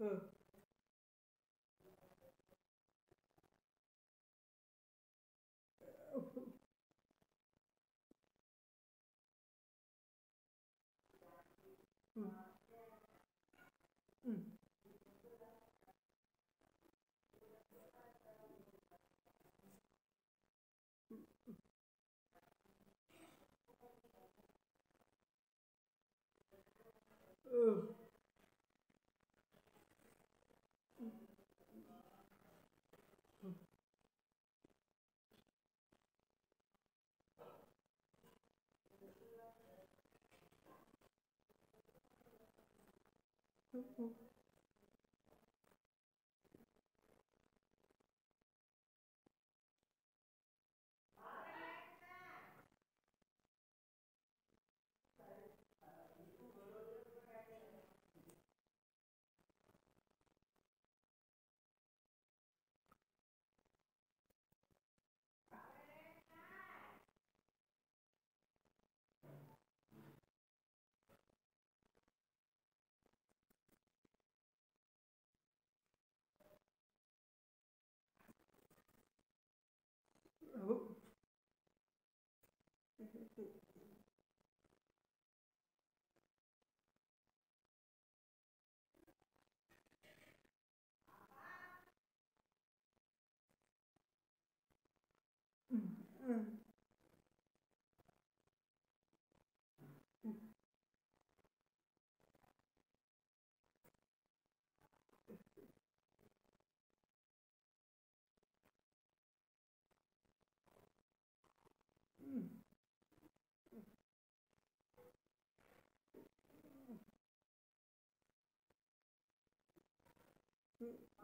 嗯。嗯。嗯。嗯。嗯。Oh. 그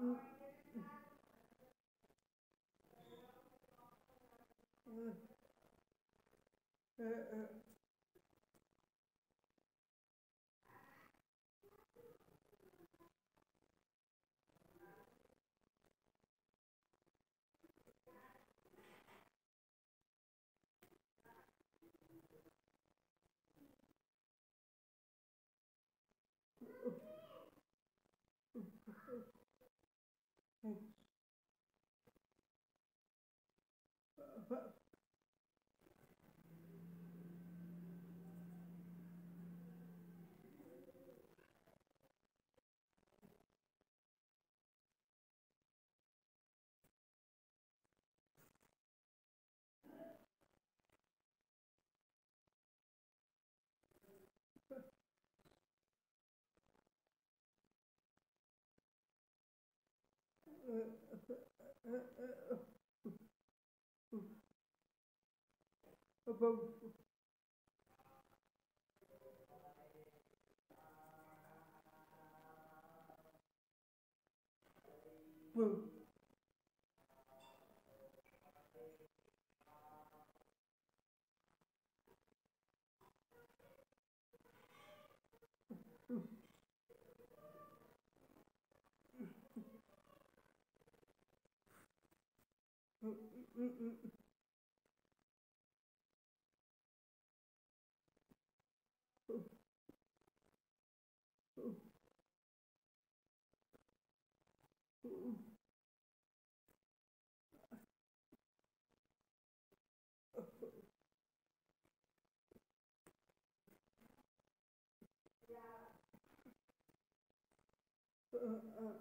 Mm. Mm. Uh, uh. uh, uh, uh Vâng. Mm-mm-mm. 嗯嗯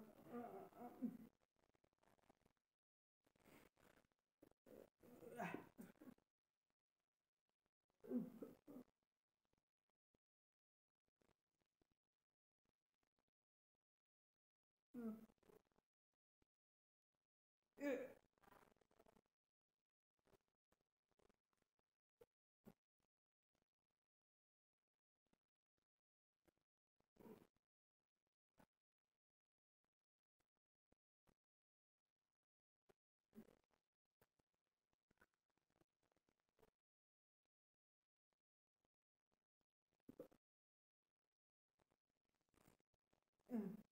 Mm.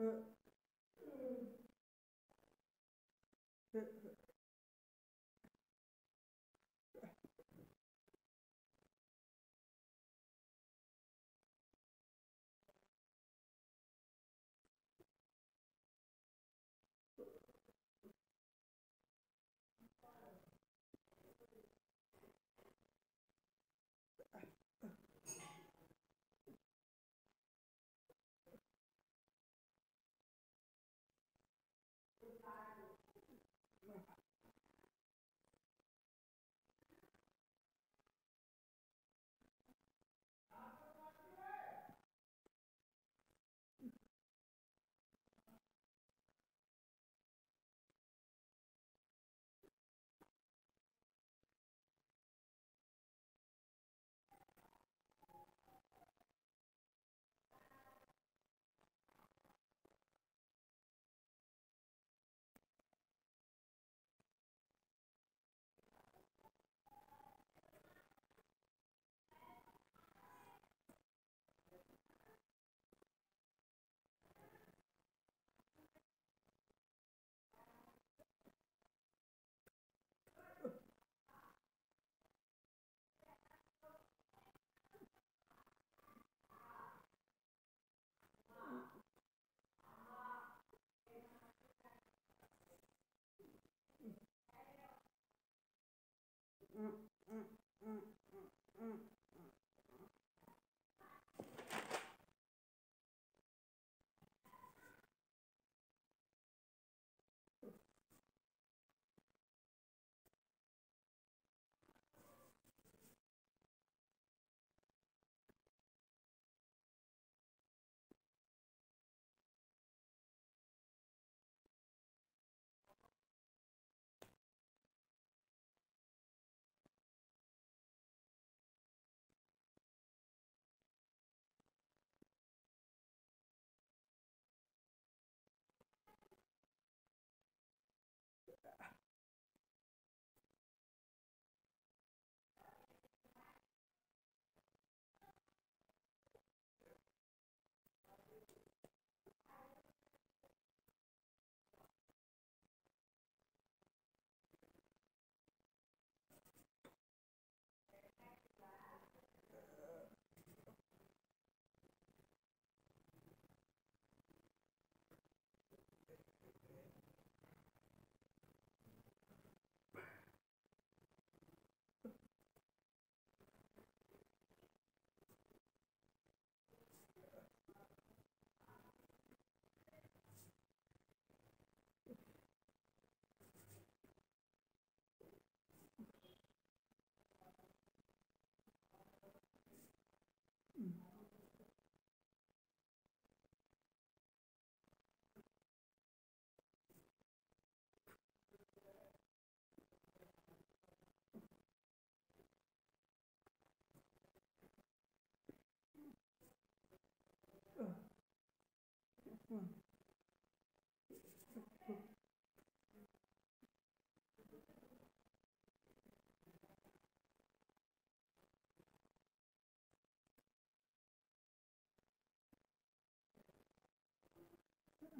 Uh,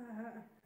嗯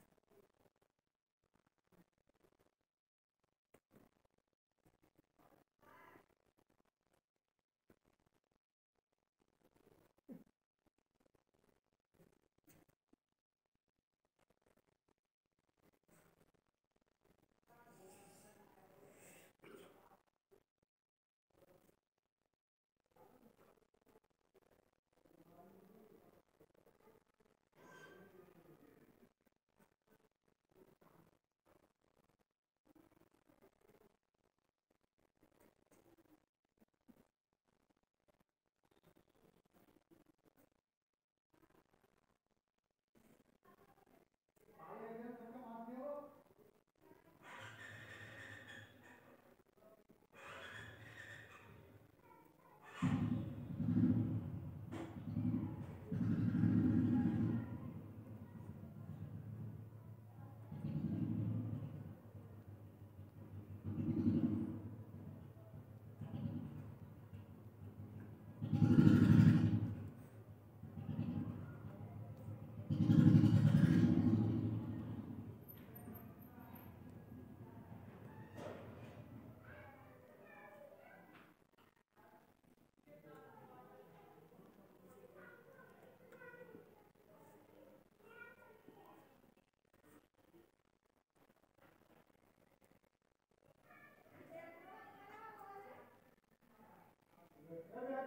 uh,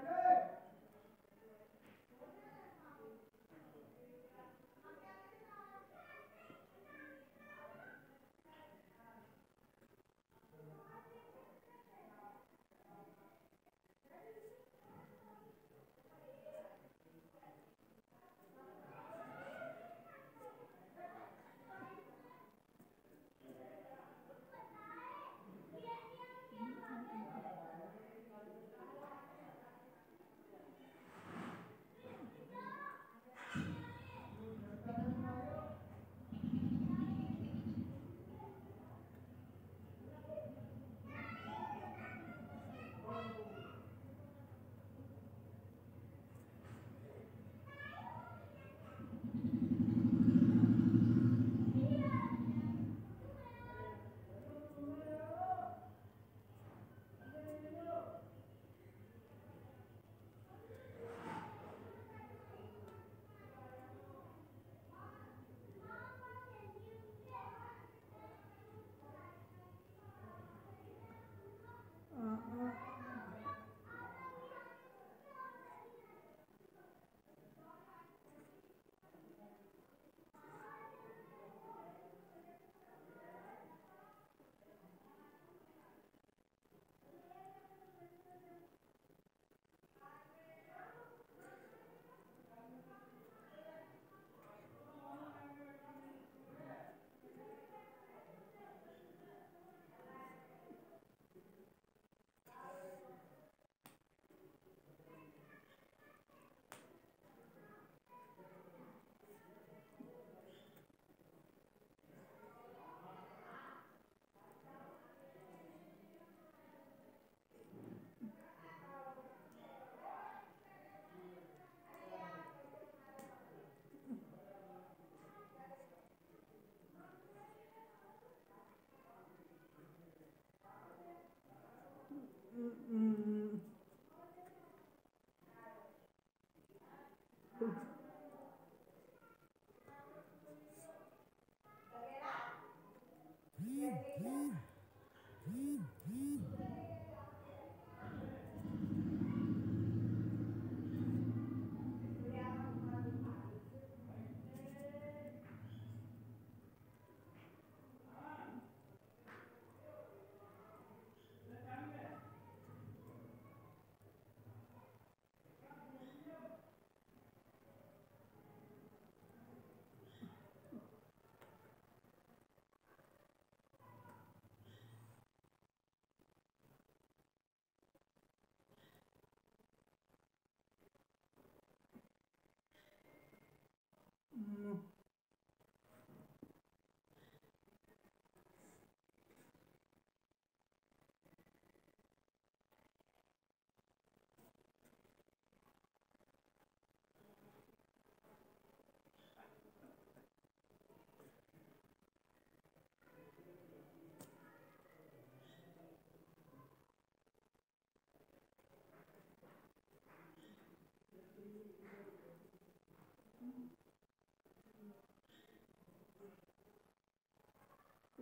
mm,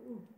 ooh.